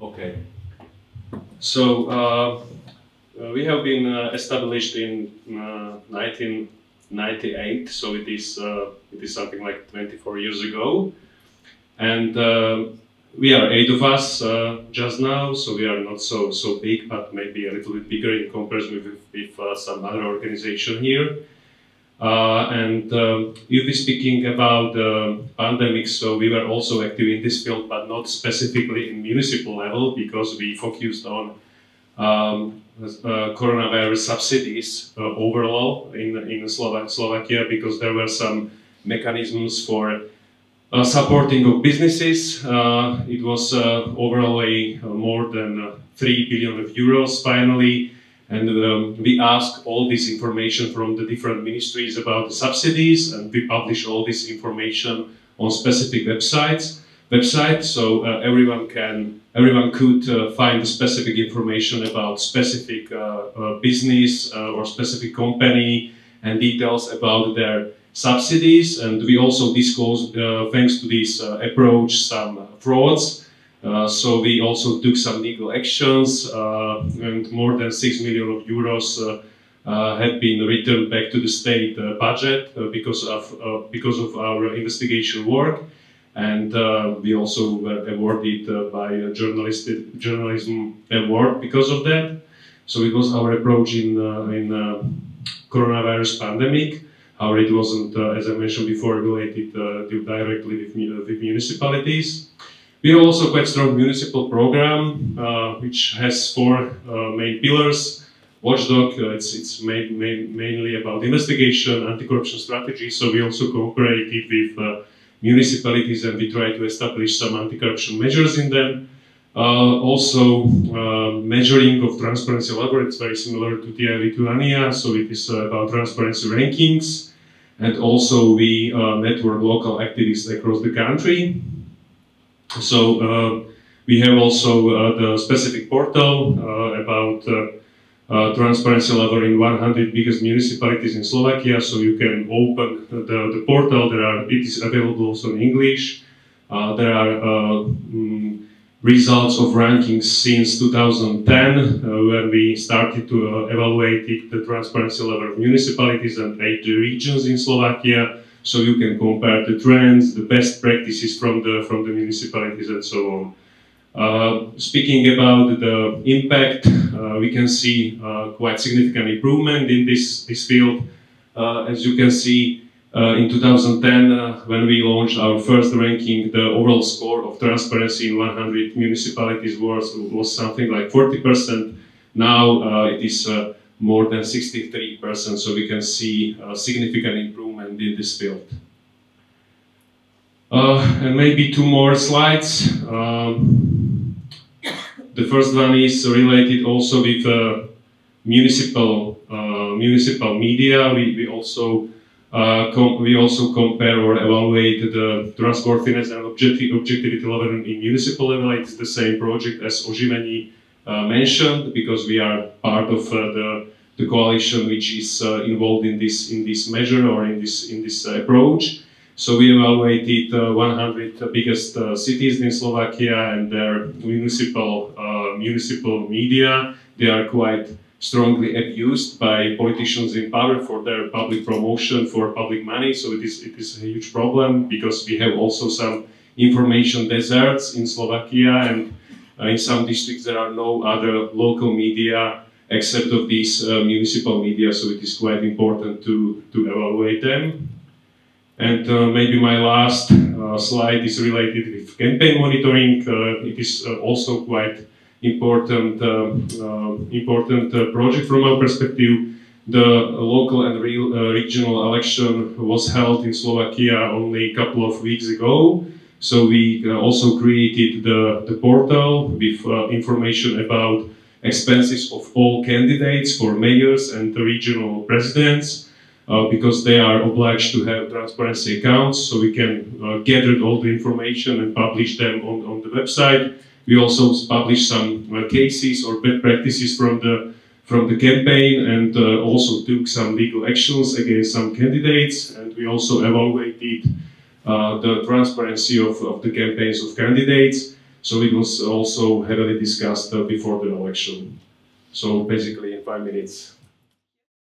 Okay. So uh, uh, we have been uh, established in 1998, uh, so it is uh, it is something like 24 years ago, and uh, we are eight of us just now, so we are not so so big, but maybe a little bit bigger in comparison with, with some other organization here. Uh, and um, you'll be speaking about the pandemic, so we were also active in this field, but not specifically in municipal level because we focused on um, uh, coronavirus subsidies uh, overall in, in Slova Slovakia because there were some mechanisms for uh, supporting of businesses. Uh, it was uh, overall more than 3 billion of euros finally and um, we ask all this information from the different ministries about the subsidies, and we publish all this information on specific websites. Website, so uh, everyone can, everyone could uh, find specific information about specific uh, uh business uh, or specific company and details about their subsidies. And we also disclose, uh, thanks to this approach, some frauds uh, so we also took some legal actions uh, and more than 6 million of euros uh, uh had been returned back to the state uh, budget because, of, because of our investigation work. And we also were awarded by a journalism award because of that. So it was our approach in, in coronavirus pandemic. However, it wasn't, as I mentioned before, related directly with, with municipalities. We have also quite strong municipal program, uh, which has four uh, main pillars. Watchdog, uh, it's, it's main, main, mainly about investigation, anti-corruption strategy, so we also cooperated with uh, municipalities and we try to establish some anti-corruption measures in them. Uh, also, uh, measuring of transparency level, it's very similar to TI Lithuania, so it is about transparency rankings. And also we network local activists across the country. So uh, we have also uh, the specific portal uh, about transparency level in 100 biggest municipalities in Slovakia. So you can open the, the portal. There are it is available also in English. there are mm, results of rankings since 2010 uh, when we started to uh, evaluate the transparency level of municipalities and eight regions in Slovakia so you can compare the trends, the best practices from the from the municipalities and so on. Uh, speaking about the impact, uh, we can see uh, quite significant improvement in this this field. Uh, as you can see, uh, in 2010, uh, when we launched our first ranking, the overall score of transparency in 100 municipalities was was something like 40%. Now it is more than 63%, so we can see a significant improvement in this field. Uh, and maybe two more slides. Um, the first one is related also with uh, municipal uh, municipal media. We, we also uh, we also compare or evaluate the trustworthiness and objecti objectivity level in municipal level. It's the same project as Oživení mentioned because we are part of uh, the, the coalition which is uh, involved in this in this measure or in this in this approach. So we evaluated 100 biggest cities in Slovakia and their municipal municipal media. They are quite strongly abused by politicians in power for their public promotion for public money. So it is it is a huge problem because we have also some information deserts in Slovakia and uh, in some districts, there are no other local media except of these uh, municipal media, so it is quite important to, to evaluate them. And uh, maybe my last uh, slide is related with campaign monitoring. Uh, it is uh, also quite important, important project from our perspective. The local and real, regional election was held in Slovakia only a couple of weeks ago. So we uh, also created the, the portal with uh, information about expenses of all candidates for mayors and the regional presidents uh, because they are obliged to have transparency accounts so we can uh, gather all the information and publish them on, on the website. We also publish some uh, cases or bad practices from the from the campaign and uh, also took some legal actions against some candidates and we also evaluated the transparency of, of the campaigns of candidates. So it was also heavily discussed uh, before the election. So basically, in five minutes,